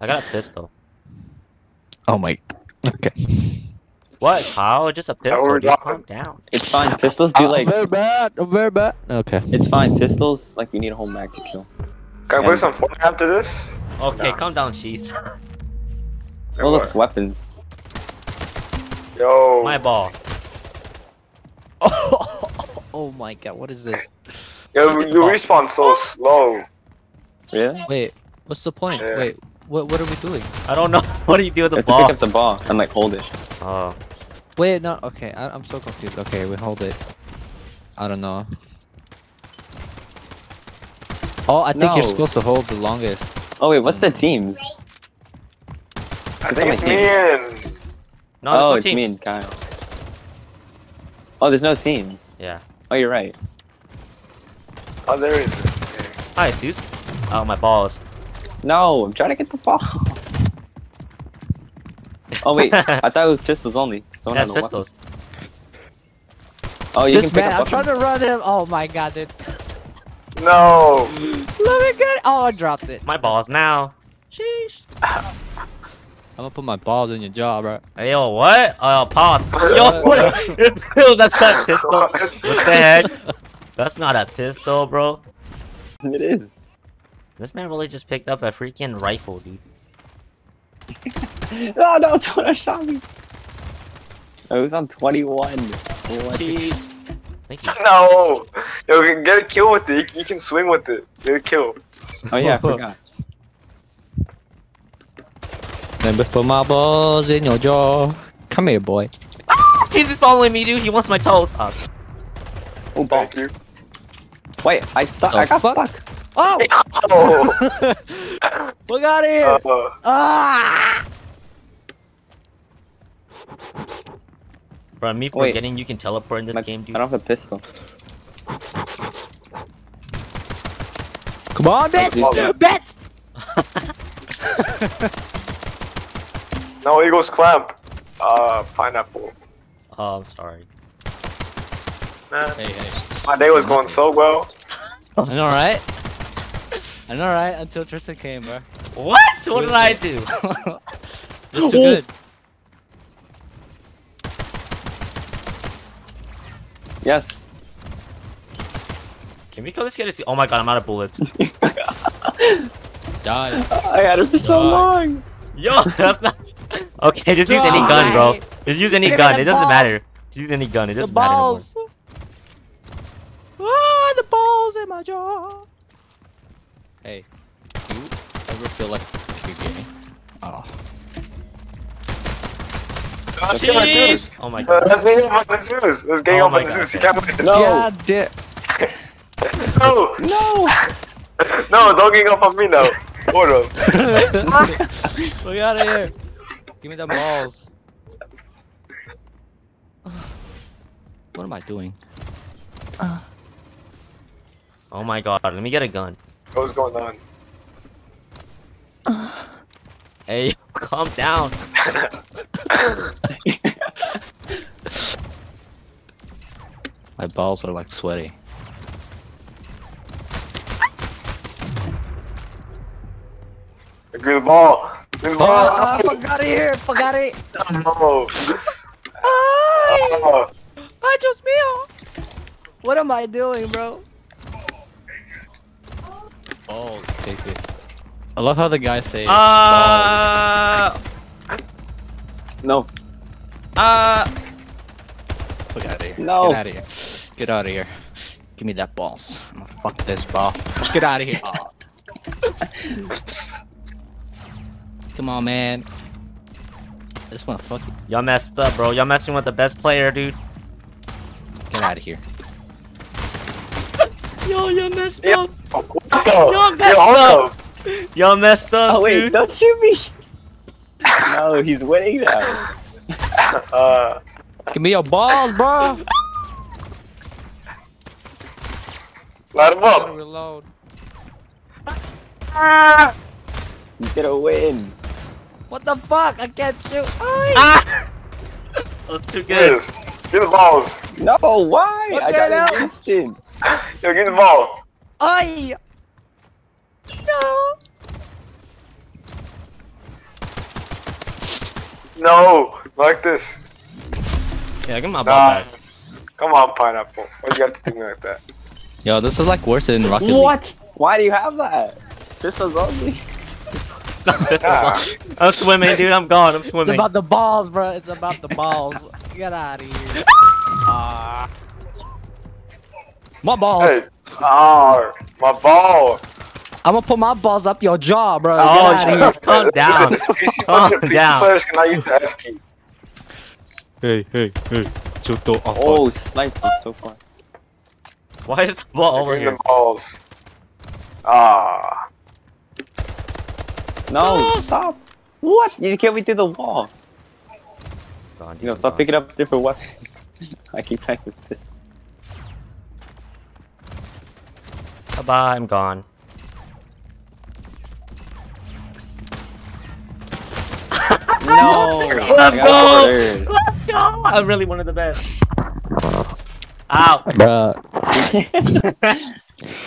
I got a pistol. Oh my. Okay. What, Kyle? Just a pistol. Dude, calm down. It's fine. Pistols do like. I'm like. very bad. I'm very bad. Okay. It's fine. Pistols like you need a whole mag to kill. Can I play some Fortnite after this? Okay, Nah. calm down, cheese. Oh look, weapons. Yo. My ball. Oh, my god, what is this? Yo, you respawn so slow. Really? Wait, what's the point? Yeah. Wait, what what are we doing? I don't know. What do you do with You the have to pick ball? up the ball and like hold it. Oh, Wait, no, okay, I, I'm so confused. Okay, we hold it. I don't know. Oh, I think you're supposed to hold the longest. Oh wait, what's the teams? I think it's my me team. and. no, there's oh, no it's team. me and Kyle. Oh, there's no teams. Yeah. Oh, you're right. Oh, there is. Hi, Zeus. Oh, my balls. No, I'm trying to get the ball. oh wait, I thought it was pistols only. Someone has a weapon. pistols. Oh, you this can pick man, up I'm trying to run him. Oh my god, dude. No. Let me get it. Oh, I dropped it. My balls now. Sheesh. I'm gonna put my balls in your jaw, bro. Hey, yo, what? Oh, pause. Yo, what? That's not a pistol. What the heck? That's not a pistol, bro. It is. This man really just picked up a freaking rifle, dude. Oh no, someone shot me. Oh, it was on 21. What? Jeez. Thank you. No. Yo, get a kill with it. You can- swing with it. Get a kill. Oh yeah, I forgot. Let me put my balls in your jaw. Come here, boy. Ah, Cheese is following me, dude. He wants my toes. Oh, Oh, ball. Thank. Wait, I stuck. The I got fuck? stuck. Oh! Oh. Look out of here! Uh, ah! bro, me Wait. forgetting you can teleport in this My- game, dude. I don't have a pistol. Come on, bitch! Oh, bitch! no, Eagles clamp. Uh, pineapple. Oh, I'm sorry. Man, Hey, hey. my day was going so well. I know, right? I know, right? Until Tristan came, bro. What? What did I do? Just too good. Yes. Can we kill this guy get a see. Oh my god, I'm out of bullets. Die. I had it for so long. Yo, that's not. Okay, just use any gun, bro. Just use any Give me got the It doesn't balls. matter. Just use any gun. It doesn't matter. no more. balls! Ah, the balls in my jaw! Hey, do you ever feel like you're? Oh. Let's get my Zeus. Oh my Uh, god. Let's get my Zeus. Let's get Oh on my my God, Zeus. You can't win. No. Yeah, di- No. No. No, don't gang up on me now. Hold up. Look out of here! Give me the balls. What am I doing? Oh my god. Let me get a gun. What's going on? Hey, calm down. My balls are like sweaty. Agree the ball. Agree the ball. Ah, fuck out of here! Fuck out of here! No. Ay, Oh. ay, Dios mío! What am I doing, bro? Balls, take it. I love how the guy say Uh. No. Uh. balls. Fuck out of here. No. Get out of here. Get out of here. Give me that balls. I'm gonna fuck this ball. Get out of here. Aw. Come on, man. I just wanna fuck you. Y'all messed up, bro. Y'all messing with the best player, dude. Get out of here. Yo, y'all messed Yeah. up. Oh, what the? Y'all messed up. up. Y'all messed up, Oh wait, dude. don't shoot me. no, he's winning now. Uh, Give me your balls, bro. light him up. reload. He's gonna win. What the fuck? I can't shoot. Ah! That's too good. Yes. Get the balls. No, why? What I the got hell? an instant. Yo, get the ball. Ay. No. No, like this. Yeah, give me my ball Nah. back. Come on, pineapple. Why you have to do me like that? Yo, this is like worse than Rocket League. What? Why do you have that? This is ugly. It's not this Ah. I'm swimming, dude. I'm gone. I'm swimming. It's about the balls, bro. It's about the balls. Get out of here. Ah. my balls. Hey. Oh, my ball. I'm gonna put my balls up your jaw, bro. Oh, Get out of here. calm down. This PC, Calm player- PC down. players cannot use the F key. Hey, hey, hey. Choto Oh, sniped him so far. Why is the ball over Bring here? the balls. Ah. No, stop. What? You killed me through the wall. Gone, You know, stop gone. picking up different weapons. I keep trying with this. Bye bye. I'm gone. No. Let's I go. Let's go. I'm really wanted the best. Ow. Bruh.